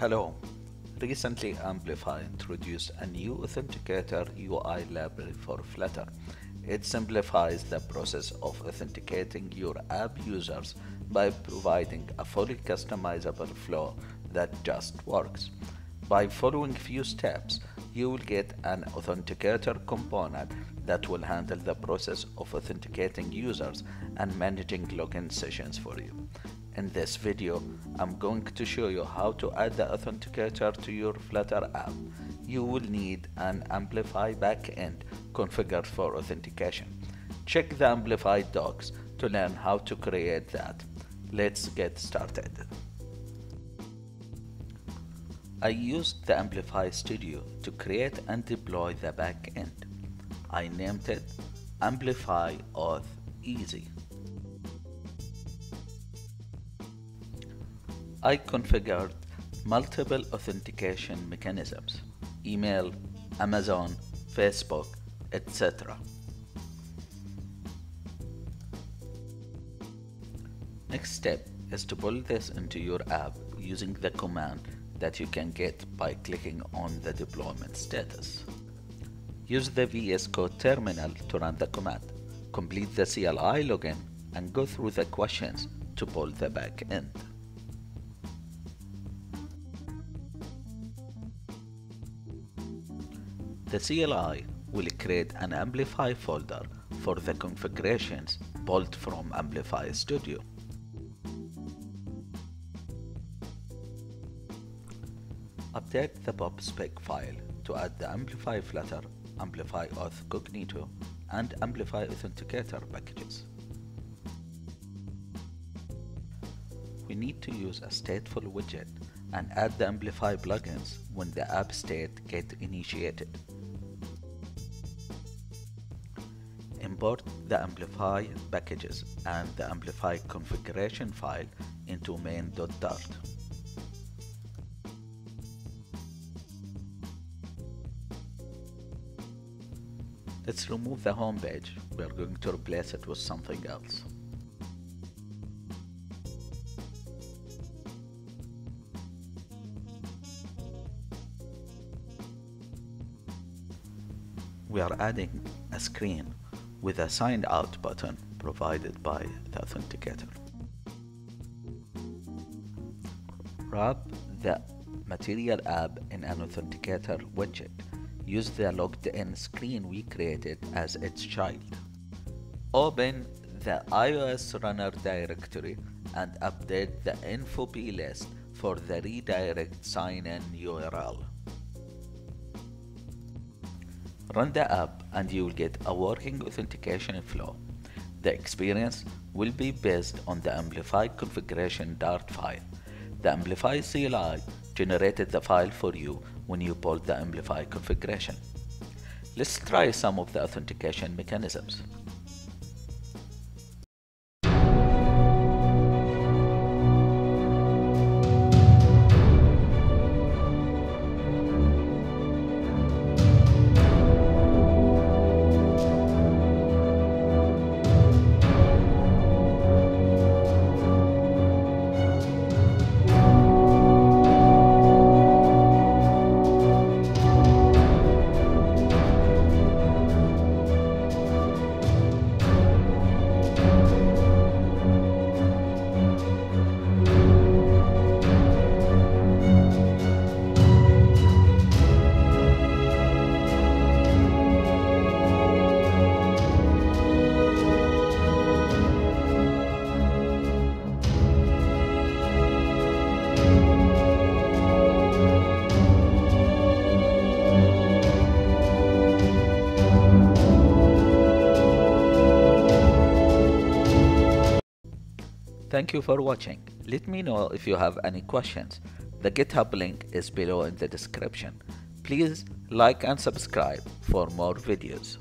Hello. Recently Amplify introduced a new authenticator UI library for Flutter. It simplifies the process of authenticating your app users by providing a fully customizable flow that just works. By following few steps, you will get an authenticator component that will handle the process of authenticating users and managing login sessions for you. In this video, I'm going to show you how to add the authenticator to your Flutter app. You will need an Amplify backend configured for authentication. Check the Amplify docs to learn how to create that. Let's get started. I used the Amplify Studio to create and deploy the backend. I named it Amplify Auth Easy. I configured multiple authentication mechanisms email, Amazon, Facebook, etc. Next step is to pull this into your app using the command that you can get by clicking on the deployment status. Use the VS Code terminal to run the command. Complete the CLI login and go through the questions to pull the backend. The CLI will create an Amplify folder for the configurations pulled from Amplify Studio. Update the pubspec file to add the Amplify Flutter, Amplify Auth Cognito, and Amplify Authenticator packages. We need to use a stateful widget and add the Amplify plugins when the app state gets initiated. Import the Amplify packages and the Amplify configuration file into main.dart. Let's remove the home page. We are going to replace it with something else. We are adding a screen with a signed out button provided by the authenticator. Wrap the Material app in an authenticator widget. Use the logged in screen we created as its child. Open the iOS runner directory and update the info plist for the redirect sign-in URL. Run the app and you will get a working authentication flow. The experience will be based on the Amplify configuration Dart file. The Amplify CLI generated the file for you when you pulled the Amplify configuration. Let's try some of the authentication mechanisms. Thank you for watching. Let me know if you have any questions. The GitHub link is below in the description. Please like and subscribe for more videos.